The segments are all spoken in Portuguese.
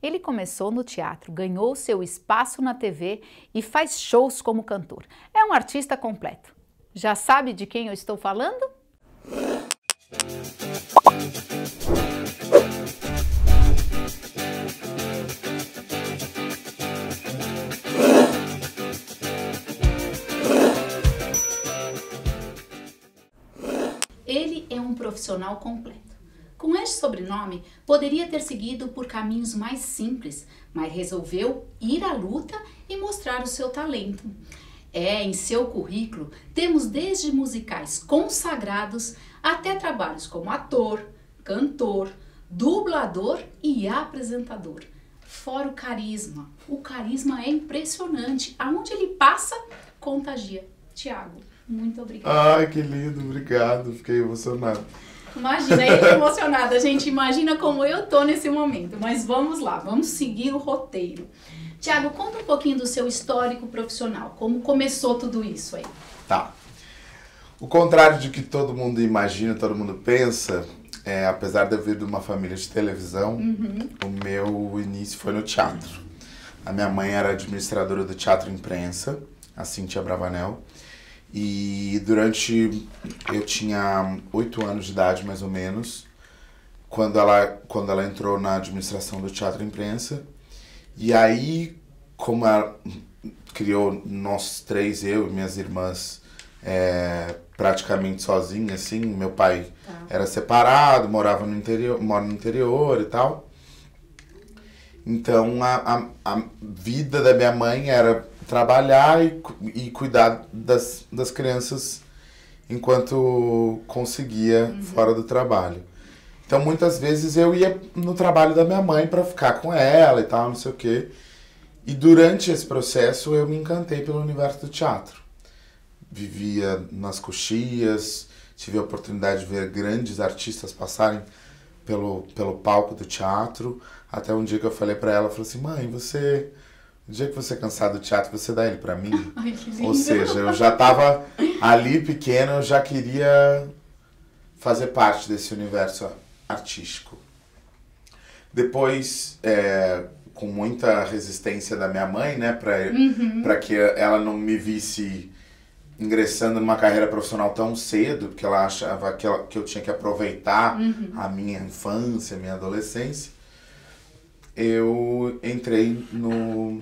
Ele começou no teatro, ganhou seu espaço na TV e faz shows como cantor. É um artista completo. Já sabe de quem eu estou falando? Ele é um profissional completo. Com este sobrenome, poderia ter seguido por caminhos mais simples, mas resolveu ir à luta e mostrar o seu talento. É, em seu currículo temos desde musicais consagrados até trabalhos como ator, cantor, dublador e apresentador. Fora o carisma. O carisma é impressionante. Aonde ele passa, contagia. Tiago, muito obrigada. Ai, que lindo, obrigado. Fiquei emocionado. Imagina, ele é emocionada, gente. Imagina como eu tô nesse momento. Mas vamos lá, vamos seguir o roteiro. Tiago, conta um pouquinho do seu histórico profissional. Como começou tudo isso aí? Tá. O contrário de que todo mundo imagina, todo mundo pensa, é, apesar de eu vir de uma família de televisão, uhum. o meu início foi no teatro. A minha mãe era administradora do Teatro Imprensa, a Cintia Bravanel. E durante. Eu tinha oito anos de idade, mais ou menos, quando ela, quando ela entrou na administração do Teatro Imprensa. E aí, como ela criou nós três, eu e minhas irmãs, é, praticamente sozinha, assim, meu pai tá. era separado, morava no interior, mora no interior e tal. Então a, a, a vida da minha mãe era trabalhar e, e cuidar das, das crianças enquanto conseguia uhum. fora do trabalho. Então muitas vezes eu ia no trabalho da minha mãe para ficar com ela e tal, não sei o quê. E durante esse processo eu me encantei pelo universo do teatro. Vivia nas coxias, tive a oportunidade de ver grandes artistas passarem pelo, pelo palco do teatro. Até um dia que eu falei para ela, falei assim, mãe, você o dia que você cansar do teatro, você dá ele para mim. Ai, que lindo. Ou seja, eu já tava ali pequeno, eu já queria fazer parte desse universo artístico. Depois, é, com muita resistência da minha mãe, né, para uhum. Pra que ela não me visse ingressando numa carreira profissional tão cedo, porque ela achava que, ela, que eu tinha que aproveitar uhum. a minha infância, a minha adolescência, eu entrei no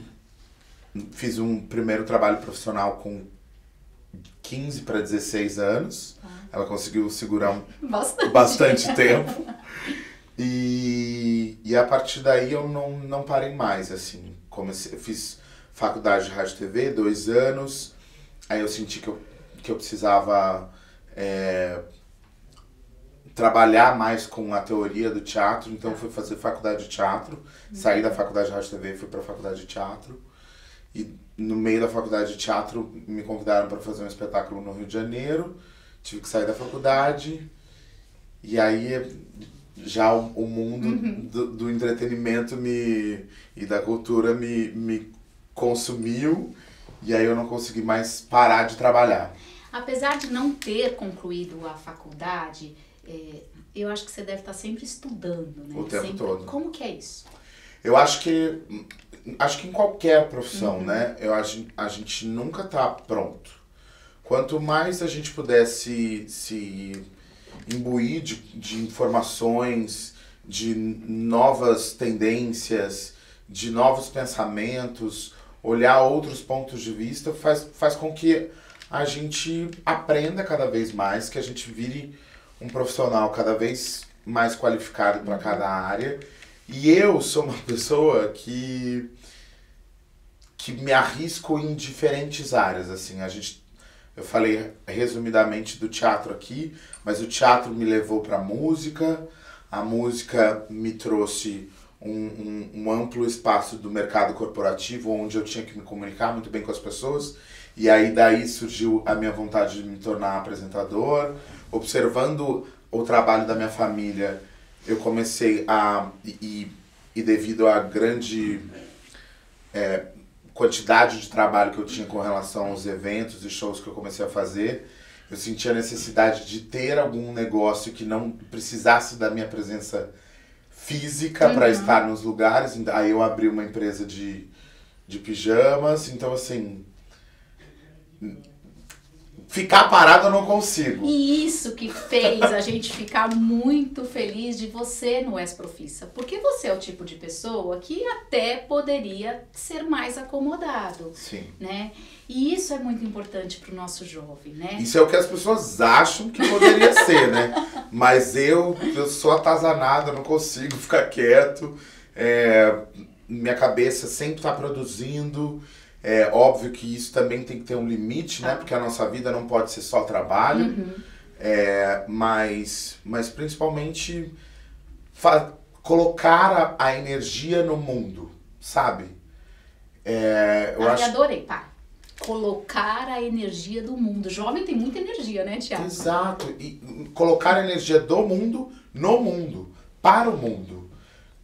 fiz um primeiro trabalho profissional com 15 para 16 anos. Ah. Ela conseguiu segurar um, bastante, bastante tempo. E, e a partir daí eu não, não parei mais, assim. Comecei, eu fiz faculdade de rádio e TV, dois anos. Aí eu senti que eu, que eu precisava é, trabalhar mais com a teoria do teatro. Então eu fui fazer faculdade de teatro. Saí da faculdade de rádio e TV e fui para a faculdade de teatro. E no meio da faculdade de teatro me convidaram para fazer um espetáculo no Rio de Janeiro. Tive que sair da faculdade. E aí já o, o mundo uhum. do, do, entretenimento me, e da cultura me, me consumiu. E aí eu não consegui mais parar de trabalhar. Apesar de não ter concluído a faculdade, é, eu acho que você deve estar sempre estudando, né? O tempo sempre... todo. Como que é isso? Eu acho que acho que em qualquer profissão, uhum. né? Eu acho a gente nunca tá pronto. Quanto mais a gente pudesse se imbuir de, de informações, de novas tendências, de novos pensamentos, olhar outros pontos de vista, faz, faz com que a gente aprenda cada vez mais, que a gente vire um profissional cada vez mais qualificado para cada área. E eu sou uma pessoa que que me arrisco em diferentes áreas, assim, a gente eu falei resumidamente do teatro aqui, mas o teatro me levou para música, a música me trouxe um, um, um, amplo espaço do mercado corporativo onde eu tinha que me comunicar muito bem com as pessoas. E aí daí surgiu a minha vontade de me tornar apresentador, observando o trabalho da minha família, eu comecei a e, e devido à grande é, quantidade de trabalho que eu tinha com relação aos eventos e shows que eu comecei a fazer, eu senti a necessidade de ter algum negócio que não precisasse da minha presença física para estar nos lugares. Aí eu abri uma empresa de, de pijamas, então assim ficar parado eu não consigo. E isso que fez a gente ficar muito feliz de você no Es Profissa. Porque você é o tipo de pessoa que até poderia ser mais acomodado. Sim. Né? E isso é muito importante para o nosso jovem, né? Isso é o que as pessoas acham que poderia ser, né? Mas eu, eu sou atazanado, eu não consigo ficar quieto. É, minha cabeça sempre está produzindo. É óbvio que isso também tem que ter um limite, né? Tá. Porque a nossa vida não pode ser só trabalho. Uhum. É, mas, mas principalmente colocar a, a, energia no mundo, sabe? É, eu ah, acho... adorei, pá. Colocar a energia do mundo. Jovem tem muita energia, né, Tiago? Exato. E colocar a energia do mundo no mundo, para o mundo.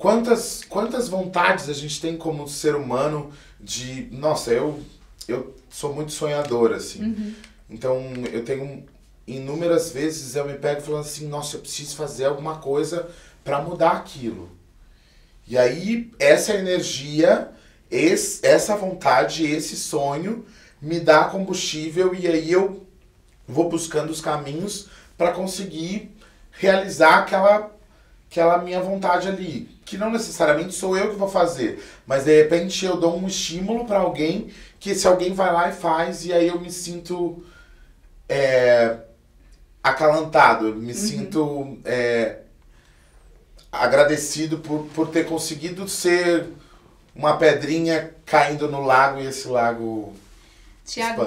Quantas, quantas vontades a gente tem como ser humano de. Nossa, eu, eu sou muito sonhador, assim. Uhum. Então eu tenho. Inúmeras vezes eu me pego falando assim: nossa, eu preciso fazer alguma coisa para mudar aquilo. E aí, essa energia, esse, essa vontade, esse sonho me dá combustível e aí eu vou buscando os caminhos para conseguir realizar aquela aquela minha vontade ali, que não necessariamente sou eu que vou fazer, mas de repente eu dou um estímulo para alguém que esse alguém vai lá e faz e aí eu me sinto é, acalantado, eu me uhum. sinto é, agradecido por, por ter conseguido ser uma pedrinha caindo no lago e esse lago Tiago,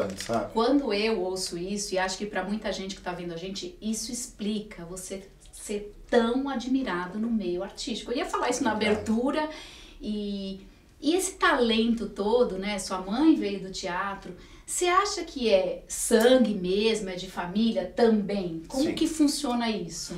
quando eu ouço isso, e acho que para muita gente que está vendo a gente, isso explica você ser tão admirado no meio artístico. Eu ia falar isso na abertura e, e esse talento todo, né? Sua mãe veio do teatro. Você acha que é sangue mesmo, é de família também? Como Sim. que funciona isso?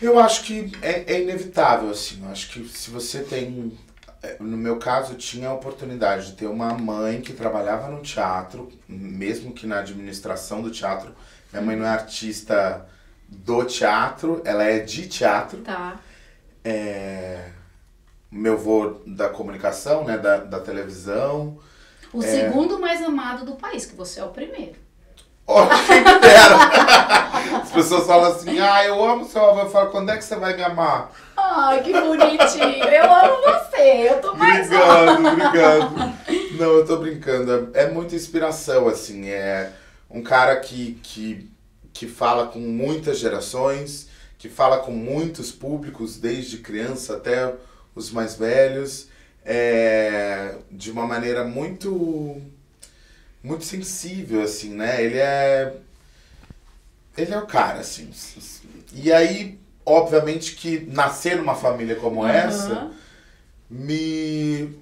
Eu acho que é, é inevitável, assim. Eu acho que se você tem é, no meu caso, tinha a oportunidade de ter uma mãe que trabalhava no teatro, mesmo que na administração do teatro. Minha mãe não é artista do teatro, ela é de teatro. Tá. É, meu avô da comunicação, né, da, da televisão. O é, segundo mais amado do país, que você é o primeiro. Oh, quem me dera! As pessoas falam assim, ah, eu amo seu avô. Eu falo, quando é que você vai me amar? Ai, que bonitinho! Eu amo você, eu tô mais Obrigado, obrigado. Não, eu tô brincando. É, é muita inspiração, assim. É um cara que, que que fala com muitas gerações, que fala com muitos públicos, desde criança até os mais velhos, é, de uma maneira muito muito sensível assim, né? Ele é ele é o cara assim. E aí, obviamente que nascer numa família como uhum. essa me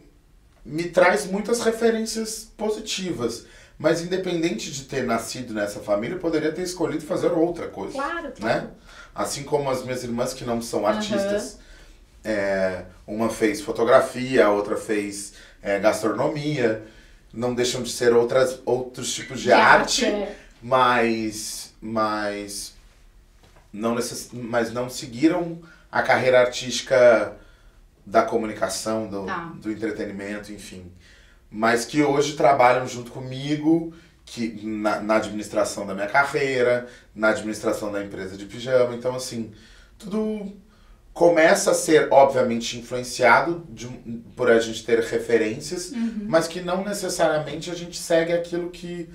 me traz muitas referências positivas. Mas independente de ter nascido nessa família, eu poderia ter escolhido fazer outra coisa. Claro, claro. Né? Assim como as minhas irmãs que não são artistas. Uhum. É, uma fez fotografia, a outra fez é, gastronomia. Não deixam de ser outras, outros tipos de, de arte, arte é. mas, mas, não necess, mas não seguiram a carreira artística da comunicação, do, tá. do entretenimento, enfim mas que hoje trabalham junto comigo que na, na, administração da minha carreira, na administração da empresa de pijama. Então, assim, tudo começa a ser, obviamente, influenciado de, por a gente ter referências, uhum. mas que não necessariamente a gente segue aquilo que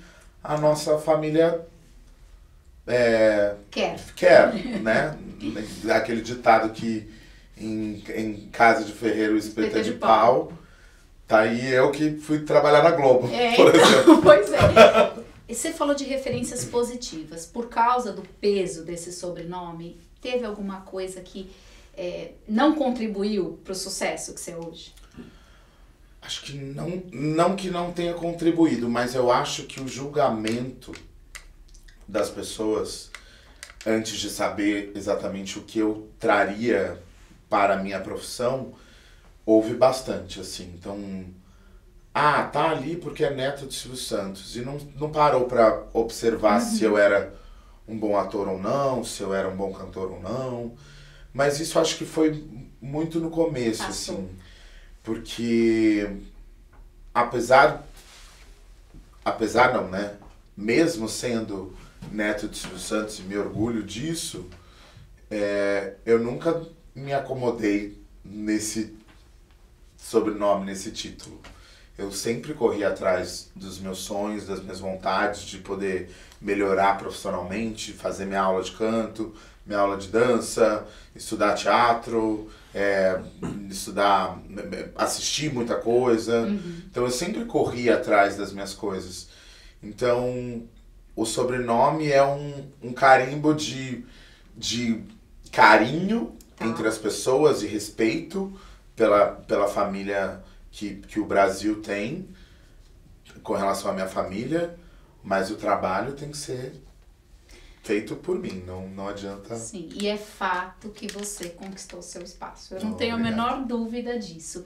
a nossa família é, quer. quer, né? Aquele ditado que em, em casa de ferreiro o espeta, de, de pau. pau Tá aí eu que fui trabalhar na Globo, é, por então, exemplo. Pois é. Você falou de referências positivas. Por causa do peso desse sobrenome, teve alguma coisa que é, não contribuiu para o sucesso que você é hoje? Acho que não, não que não tenha contribuído, mas eu acho que o julgamento das pessoas antes de saber exatamente o que eu traria para a minha profissão houve bastante, assim. Então, ah, tá ali porque é neto de Silvio Santos. E não, não parou para observar uhum. se eu era um bom ator ou não, se eu era um bom cantor ou não. Mas isso acho que foi muito no começo, Passou. assim. Porque apesar apesar não, né? Mesmo sendo neto de Silvio Santos e me orgulho disso, é, eu nunca me acomodei nesse sobrenome, nesse título. Eu sempre corri atrás dos meus sonhos, das minhas vontades de poder melhorar profissionalmente, fazer minha aula de canto, minha aula de dança, estudar teatro, é, estudar, assistir muita coisa. Uhum. Então eu sempre corri atrás das minhas coisas. Então o sobrenome é um, um carimbo de, de carinho tá. entre as pessoas e respeito pela, pela família que, que o Brasil tem com relação à minha família, mas o trabalho tem que ser feito por mim, não, não adianta. Sim, e é fato que você conquistou seu espaço. Eu não, não tenho obrigado. a menor dúvida disso.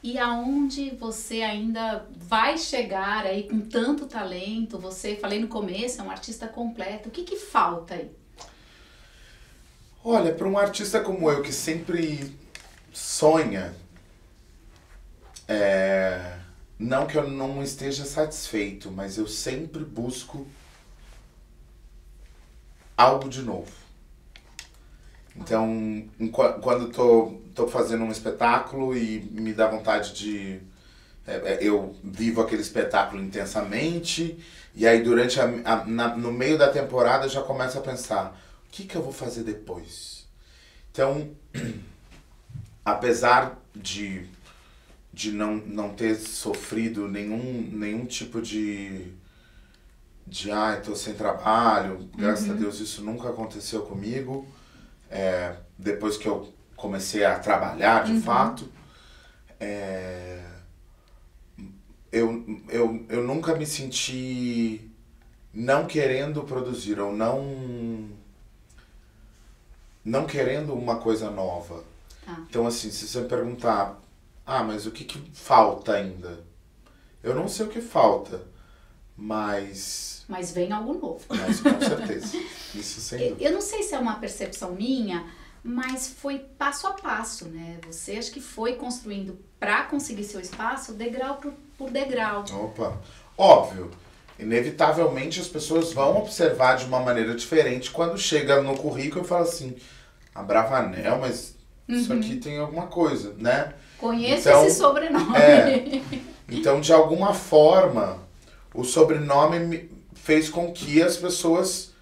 E aonde você ainda vai chegar aí com tanto talento? Você, falei no começo, é um artista completo. O que, que falta aí? Olha, para um artista como eu que sempre sonha, é, não que eu não esteja satisfeito, mas eu sempre busco algo de novo. Então, quando tô, tô fazendo um espetáculo e me dá vontade de. É, é, eu vivo aquele espetáculo intensamente, e aí durante a, a na, no meio da temporada eu já começo a pensar: o que, que eu vou fazer depois? Então, apesar de, de não, não ter sofrido nenhum, nenhum tipo de de ai, tô sem trabalho, graças uhum. a Deus isso nunca aconteceu comigo. É, depois que eu comecei a trabalhar de uhum. fato, é, eu, eu, eu nunca me senti não querendo produzir ou não não querendo uma coisa nova. Tá. Então assim, se você me perguntar, ah, mas o que, que falta ainda? Eu não sei o que falta, mas mas vem algo novo. Mas, com certeza. Isso sem dúvida. Eu não sei se é uma percepção minha, mas foi passo a passo, né? Você acho que foi construindo para conseguir seu espaço degrau por, por degrau. Opa, óbvio. Inevitavelmente as pessoas vão observar de uma maneira diferente quando chega no currículo e fala assim: a Bravanel, mas uhum. isso aqui tem alguma coisa, né? Conheço então, esse sobrenome. É, então, de alguma forma, o sobrenome fez com que as pessoas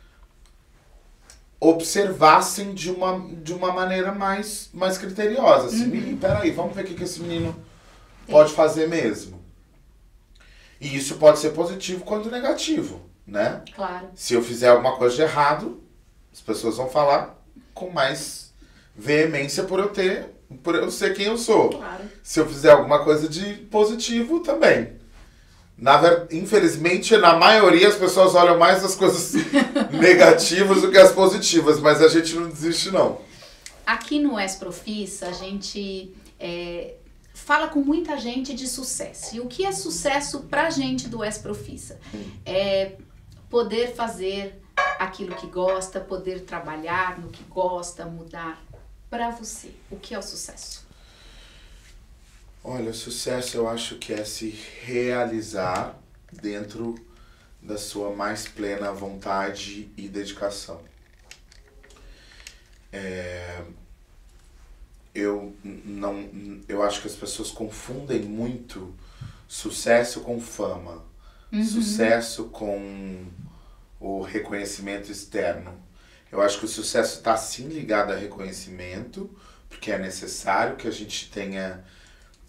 observassem de uma, de uma maneira mais, mais criteriosa. Assim, uhum. peraí, vamos ver o que, que esse menino pode fazer mesmo. E isso pode ser positivo quanto negativo, né? Claro. Se eu fizer alguma coisa de errado, as pessoas vão falar com mais veemência por eu ter, por eu ser quem eu sou. Claro. Se eu fizer alguma coisa de positivo, também. Na ver... Infelizmente, na maioria, as pessoas olham mais as coisas negativas do que as positivas, mas a gente não desiste, não. Aqui no Esprofis, a gente é, fala com muita gente de sucesso. E o que é sucesso pra gente do Esprofissa? Hum. É poder fazer aquilo que gosta, poder trabalhar no que gosta, mudar. Para você, o que é o sucesso? Olha, o sucesso eu acho que é se realizar dentro da sua mais plena vontade e dedicação. É, eu não eu acho que as pessoas confundem muito sucesso com fama, uhum. sucesso com o reconhecimento externo. Eu acho que o sucesso está sim ligado a reconhecimento, porque é necessário que a gente tenha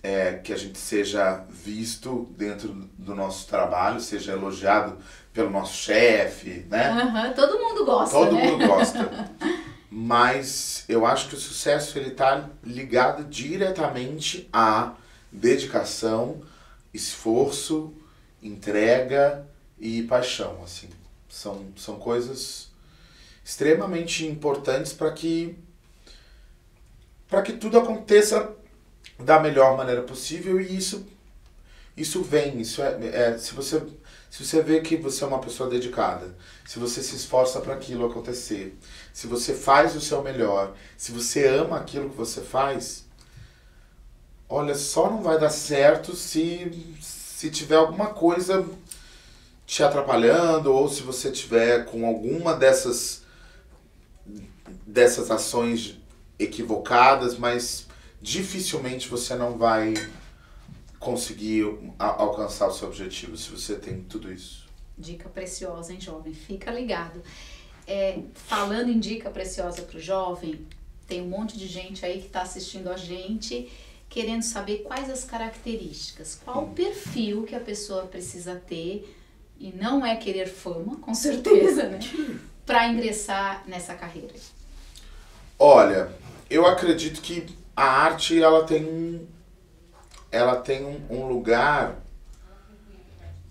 é, que a gente seja visto dentro do nosso trabalho, seja elogiado pelo nosso chefe, né? Uhum, todo mundo gosta, Todo né? mundo gosta. Mas eu acho que o sucesso ele está ligado diretamente à dedicação, esforço, entrega e paixão, assim. São, são coisas extremamente importantes para que para que tudo aconteça da melhor maneira possível e isso isso vem, isso é, é se você se você vê que você é uma pessoa dedicada, se você se esforça para aquilo acontecer, se você faz o seu melhor, se você ama aquilo que você faz, olha, só não vai dar certo se se tiver alguma coisa te atrapalhando ou se você tiver com alguma dessas dessas ações equivocadas, mas dificilmente você não vai conseguir alcançar o seu objetivo se você tem tudo isso. Dica preciosa, hein, jovem? Fica ligado. É, falando em dica preciosa para o jovem, tem um monte de gente aí que está assistindo a gente querendo saber quais as características, qual o perfil que a pessoa precisa ter, e não é querer fama, com certeza, né? Para ingressar nessa carreira. Olha, eu acredito que a arte ela tem ela tem um, um lugar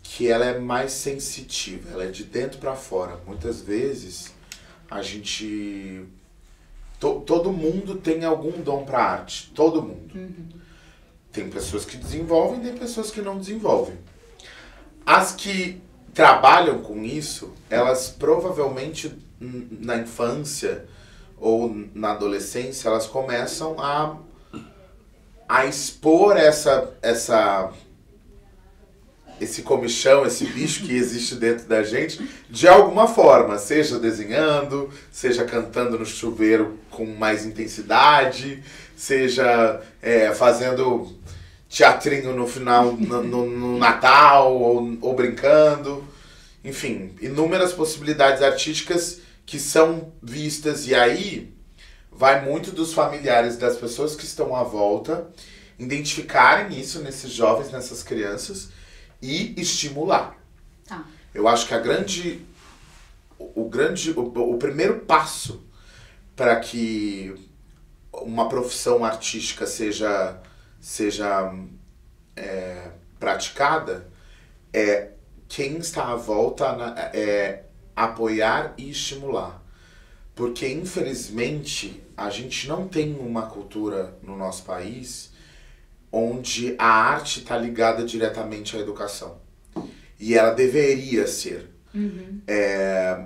que ela é mais sensitiva, ela é de dentro para fora. Muitas vezes a gente to, todo mundo tem algum dom para arte, todo mundo. Uhum. Tem pessoas que desenvolvem, tem pessoas que não desenvolvem. As que trabalham com isso, elas provavelmente na infância ou na adolescência, elas começam a a expor essa, essa esse comichão, esse bicho que existe dentro da gente, de alguma forma, seja desenhando, seja cantando no chuveiro com mais intensidade, seja é, fazendo teatrinho no final, no, no, no Natal, ou, ou brincando. Enfim, inúmeras possibilidades artísticas que são vistas, e aí vai muito dos familiares das pessoas que estão à volta identificarem isso nesses jovens, nessas crianças e estimular. Tá. Eu acho que a grande o grande o, o primeiro passo para que uma profissão artística seja seja é, praticada é quem está à volta na, é apoiar e estimular. Porque, infelizmente, a gente não tem uma cultura no nosso país onde a arte está ligada diretamente à educação. E ela deveria ser. Uhum. É,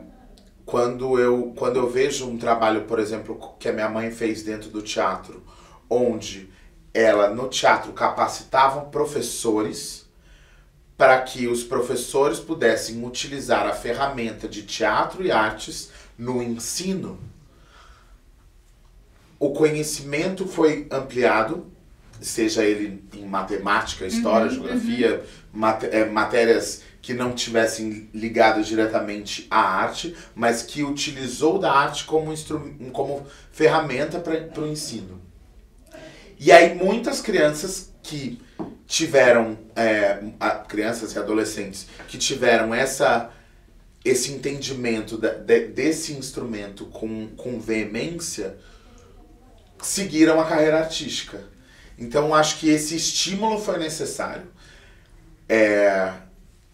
quando, eu, quando eu vejo um trabalho, por exemplo, que a minha mãe fez dentro do teatro, onde ela, no teatro, capacitavam professores para que os professores pudessem utilizar a ferramenta de teatro e artes no ensino, o conhecimento foi ampliado, seja ele em matemática, história, uhum, geografia, uhum. Mat é, matérias que não tivessem ligadas diretamente à arte, mas que utilizou da arte como, como ferramenta para o ensino. E aí muitas crianças que tiveram, é, crianças e adolescentes que tiveram essa esse entendimento da, de, desse instrumento com, com veemência, seguiram a carreira artística. Então acho que esse estímulo foi necessário. É,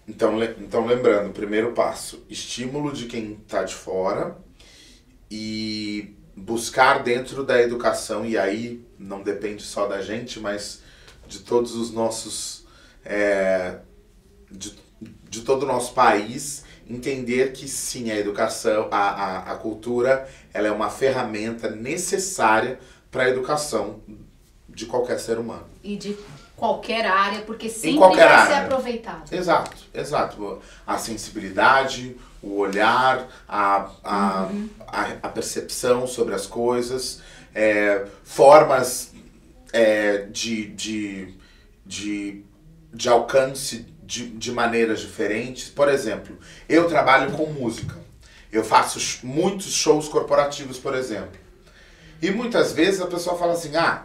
então, le, então lembrando, primeiro passo, estímulo de quem está de fora e buscar dentro da educação, e aí não depende só da gente, mas de todos os nossos. É, de, de todo o nosso país, entender que sim, a educação, a, a, a cultura, ela é uma ferramenta necessária para a educação de qualquer ser humano. E de qualquer área, porque sempre vai área. ser aproveitado. Exato, exato. A sensibilidade, o olhar, a, a, uhum. a, a, percepção sobre as coisas, é, formas é, de, de, de, de alcance de, de maneiras diferentes. Por exemplo, eu trabalho com música. Eu faço muitos shows corporativos, por exemplo. E muitas vezes a pessoa fala assim: ah,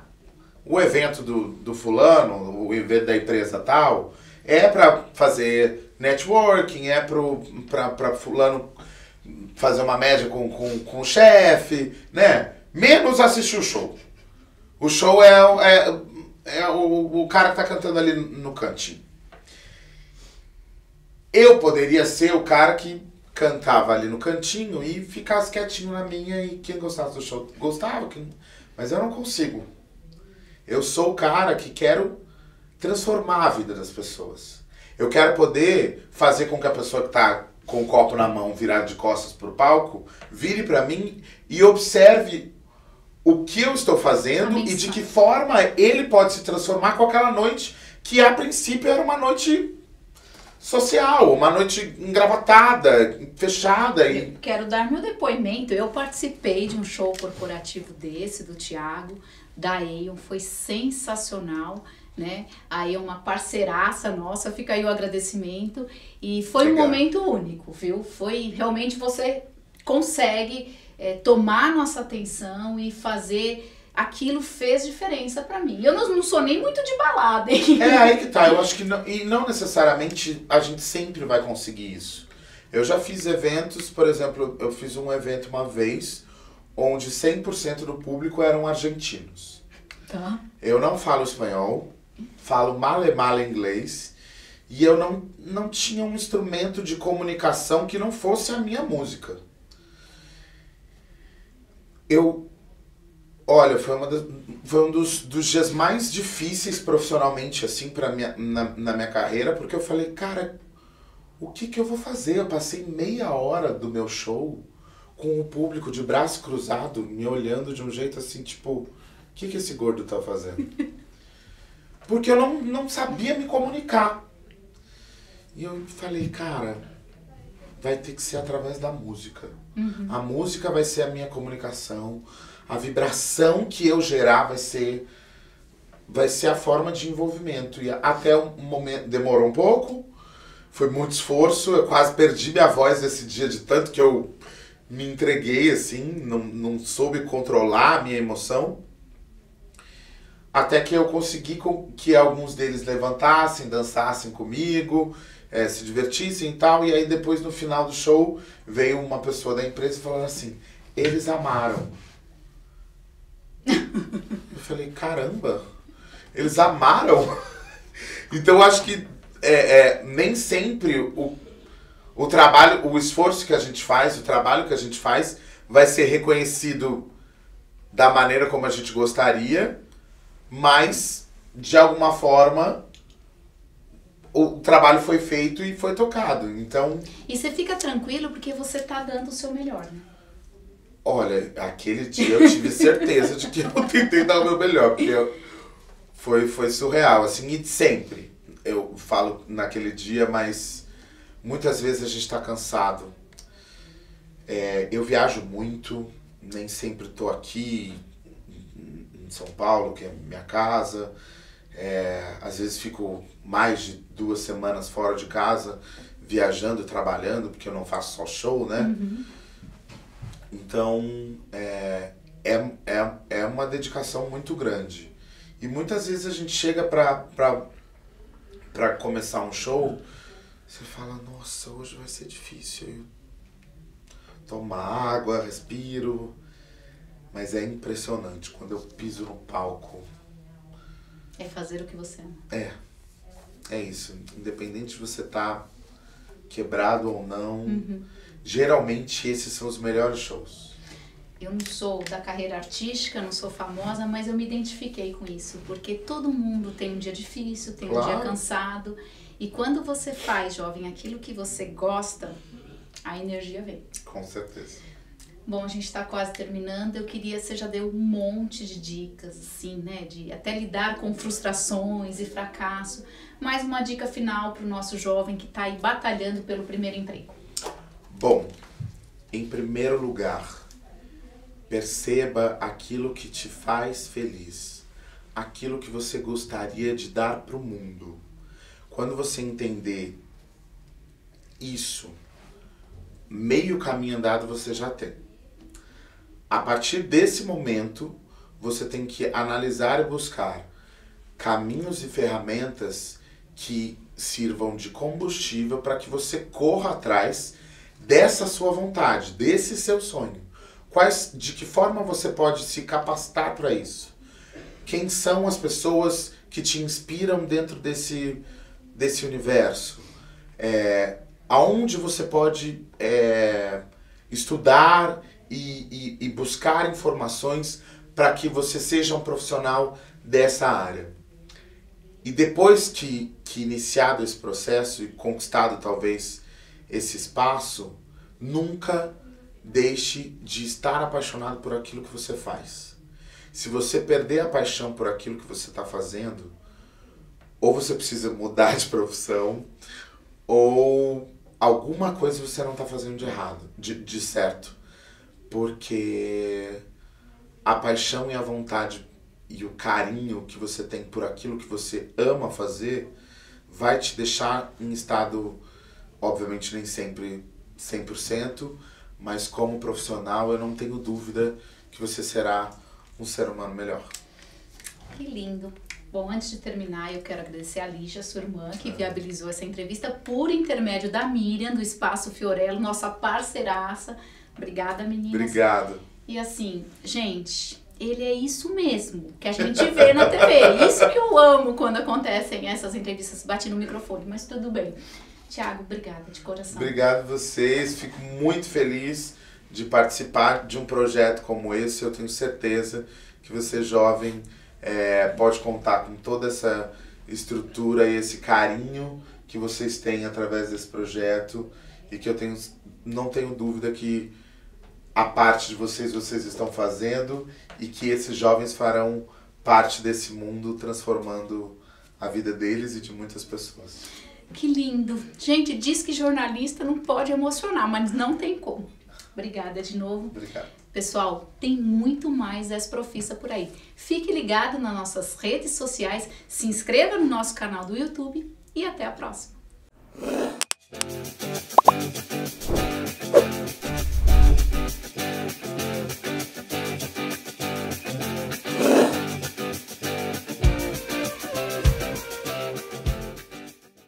o evento do, do fulano, o evento da empresa tal, é para fazer networking, é para fulano fazer uma média com, com, com o chefe, né? Menos assistir o show. O show é, é, é o, o cara que tá cantando ali no cantinho. Eu poderia ser o cara que cantava ali no cantinho e ficasse quietinho na minha e quem gostasse do show gostava, quem... mas eu não consigo. Eu sou o cara que quero transformar a vida das pessoas. Eu quero poder fazer com que a pessoa que está com o copo na mão virado de costas para o palco vire para mim e observe o que eu estou fazendo e de que forma ele pode se transformar com aquela noite que a princípio era uma noite social, uma noite engravatada, fechada. E... Eu quero dar meu depoimento. Eu participei de um show corporativo desse, do Tiago, da Eion, foi sensacional. Né? Aí é uma parceiraça nossa, fica aí o agradecimento. E foi Legal. um momento único, viu? Foi realmente você consegue é, tomar nossa atenção e fazer aquilo fez diferença para mim. Eu não, não, sou nem muito de balada, hein? É aí que tá. Eu acho que não, e não necessariamente a gente sempre vai conseguir isso. Eu já fiz eventos, por exemplo, eu fiz um evento uma vez onde 100% do público eram argentinos. Tá. Eu não falo espanhol, falo male male inglês e eu não, não tinha um instrumento de comunicação que não fosse a minha música. Eu Olha, foi, uma das, foi um dos, dos dias mais difíceis profissionalmente, assim, pra minha, na, na minha carreira, porque eu falei, cara, o que que eu vou fazer? Eu passei meia hora do meu show com o público de braço cruzado, me olhando de um jeito assim, tipo, o que que esse gordo tá fazendo? Porque eu não, não sabia me comunicar. E eu falei, cara, vai ter que ser através da música. Uhum. A música vai ser a minha comunicação a vibração que eu gerar vai ser vai ser a forma de envolvimento e até um momento demorou um pouco foi muito esforço eu quase perdi minha voz nesse dia de tanto que eu me entreguei assim não, não soube controlar a minha emoção até que eu consegui que alguns deles levantassem dançassem comigo é, se divertissem e tal. E aí depois no final do show veio uma pessoa da empresa falando assim eles amaram. Eu falei, caramba, eles amaram. Então acho que é, é, nem sempre o, o trabalho, o esforço que a gente faz, o trabalho que a gente faz, vai ser reconhecido da maneira como a gente gostaria, mas de alguma forma o trabalho foi feito e foi tocado. Então. E você fica tranquilo porque você tá dando o seu melhor, né? Olha, aquele dia eu tive certeza de que eu tentei dar o meu melhor, porque eu, foi, foi surreal, assim, e sempre. Eu falo naquele dia, mas muitas vezes a gente está cansado. É, eu viajo muito, nem sempre estou aqui em São Paulo, que é minha casa. É, às vezes fico mais de duas semanas fora de casa, viajando, trabalhando, porque eu não faço só show, né? Uhum. Então, é, é, é, é uma dedicação muito grande. E muitas vezes a gente chega pra começar um show, você fala, nossa, hoje vai ser difícil. Eu tomo água, respiro. Mas é impressionante quando eu piso no palco. É fazer o que você ama. É. É isso. Independente de você estar tá quebrado ou não. Uhum geralmente esses são os melhores shows. Eu não sou da carreira artística, não sou famosa, mas eu me identifiquei com isso, porque todo mundo tem um dia difícil, tem claro. um dia cansado, e quando você faz, jovem, aquilo que você gosta, a energia vem. Com certeza. Bom, a gente está quase terminando. Eu queria, você já deu um monte de dicas, assim, né? De até lidar com frustrações e fracasso. Mais uma dica final para o nosso jovem que está aí batalhando pelo primeiro emprego. Bom, em primeiro lugar, perceba aquilo que te faz feliz, aquilo que você gostaria de dar para o mundo. Quando você entender isso, meio caminho andado você já tem. A partir desse momento, você tem que analisar e buscar caminhos e ferramentas que sirvam de combustível para que você corra atrás dessa sua vontade, desse seu sonho. Quais, de que forma você pode se capacitar para isso? Quem são as pessoas que te inspiram dentro desse, desse universo? É, aonde você pode é, estudar e, e, e buscar informações para que você seja um profissional dessa área? E depois que, que iniciado esse processo e conquistado talvez esse espaço, nunca deixe de estar apaixonado por aquilo que você faz. Se você perder a paixão por aquilo que você está fazendo, ou você precisa mudar de profissão, ou alguma coisa você não está fazendo de errado, de, de certo. Porque a paixão e a vontade e o carinho que você tem por aquilo que você ama fazer vai te deixar em estado, obviamente nem sempre 100%, mas como profissional eu não tenho dúvida que você será um ser humano melhor. Que lindo. Bom, antes de terminar, eu quero agradecer a Lígia, sua irmã, que viabilizou essa entrevista por intermédio da Miriam, do Espaço Fiorello, nossa parceiraça. Obrigada, meninas. Obrigado. E assim, gente, ele é isso mesmo que a gente vê na TV. Isso que eu amo quando acontecem essas entrevistas, bate no microfone, mas tudo bem. Tiago, obrigada de coração. Obrigado a vocês, fico muito feliz de participar de um projeto como esse. Eu tenho certeza que você, jovem, é, pode contar com toda essa estrutura e esse carinho que vocês têm através desse projeto e que eu tenho, não tenho dúvida que a parte de vocês vocês estão fazendo e que esses jovens farão parte desse mundo transformando a vida deles e de muitas pessoas. Que lindo. Gente, diz que jornalista não pode emocionar, mas não tem como. Obrigada de novo. Obrigado. Pessoal, tem muito mais dessa profissa por aí. Fique ligado nas nossas redes sociais, se inscreva no nosso canal do YouTube e até a próxima.